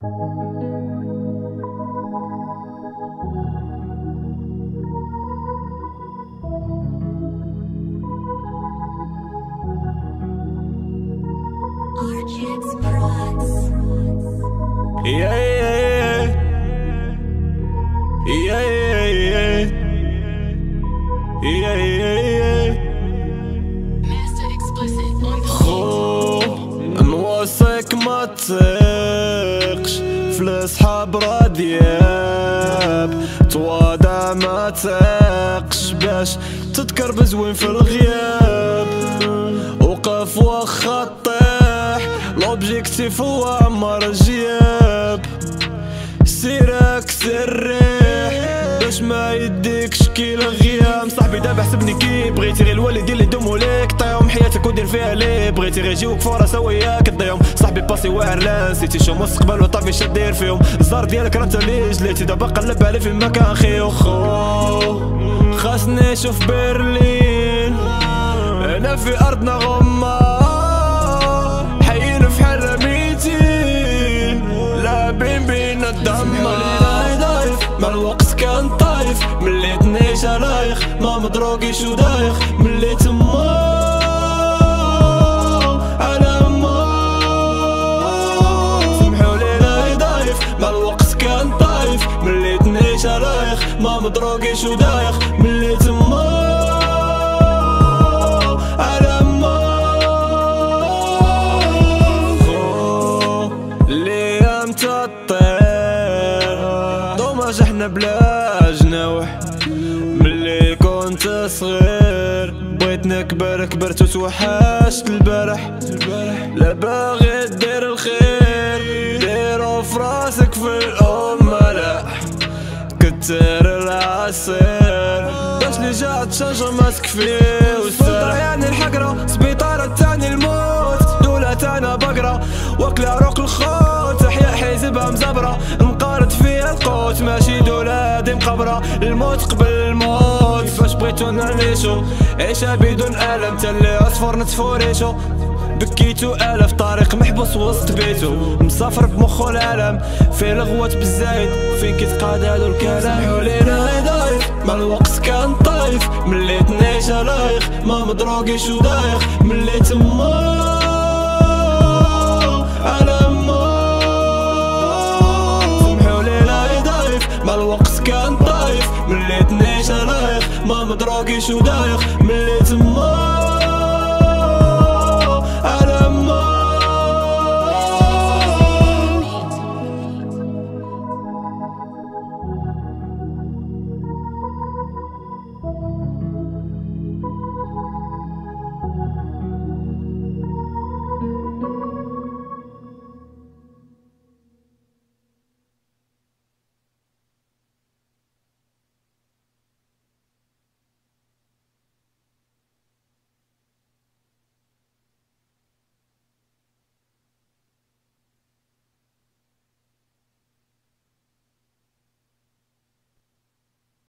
Yeah, yeah, yeah. Yeah, yeah, yeah. Yeah, yeah, yeah. Master explicit on the Oh, I'm الأصحاب رادياب تواضع ما تثقش باش تذكر بزوين في الغياب. وقف واخا طيح. لوبجيكتيف هو عمر الجياب. سيرك سريح. باش ما يديكش كي الغيام صاحبي دابا حسبني كي بغيتي غير الوالدين اللي يدوموا ليك. حياتك ودير فيها ليه بغيتي غير يجيوك فرصة وياك تضيعهم صاحبي باسي واعر لا نسيتي شو مستقبل وطافي شا دير فيهم. الزار ديالك راه انت اللي جليتي دابا قلب عليه في مكان خيو خو خاصني نشوف برلين. أنا في أرضنا دايف مع الوقت كان طايف مليت نيشا رايخ. ما مدروقيش ودايخ مليت ما نيشا رايخ ما مدروقيش ودايخ مليت ما على ما. الأيام تطير دوماج إحنا بلا جناوح ملي كنت صغير بغيت نكبر كبرت وتوحشت البارح. لا باغي دير الخير ديرو في راسك في لا كتر العصير باش لي جات شجرة ما تكفي والسلطة يعني الحقرة سبيطار التاني الموت دولة أنا بقرة واكلة عروق الخوت احياء حيزبها مزبرة مقارد فيها القوت ماشي دولة دي مقبرة الموت قبل الموت كيفاش بغيتو نعيشو عيشة بدون ألم تالي عصفور نتفو ريشو بكيتو ألف طريق محبوس وسط بيتو. مسافر بمخو العالم فيه لغوات بالزايد. فين كيتقاد هادو الكلام حولينا دايف مع الوقت كان طايف. مليت نيشا رايخ ما مدروقيش ودايخ مليت ما على الوقت كان طايف. مليت نيشا رايخ ما مدروقيش ودايخ مليت ما